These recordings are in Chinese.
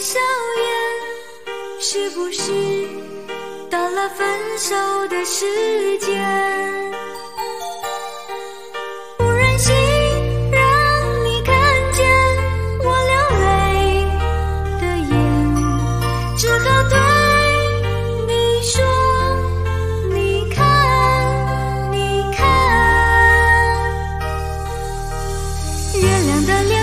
笑颜，是不是到了分手的时间？不忍心让你看见我流泪的眼，只好对你说：你看，你看，月亮的脸。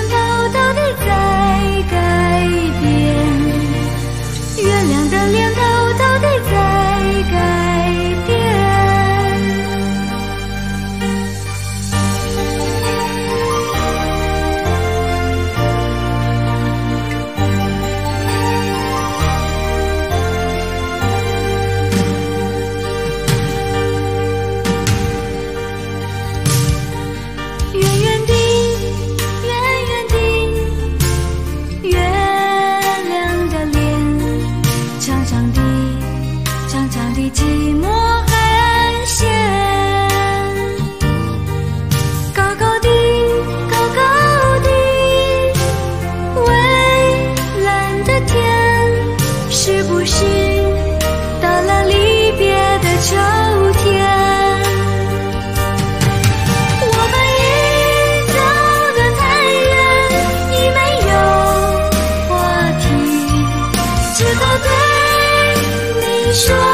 说。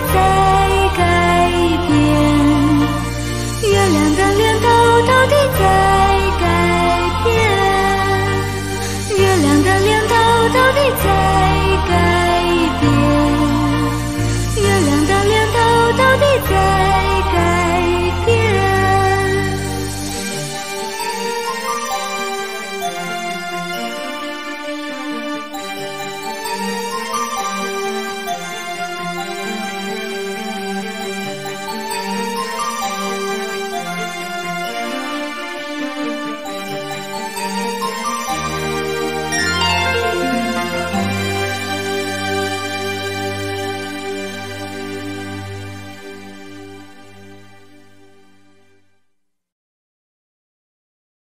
在改变。月亮的脸偷偷的在改变。月亮的脸偷偷的在改变。月亮的脸偷偷的在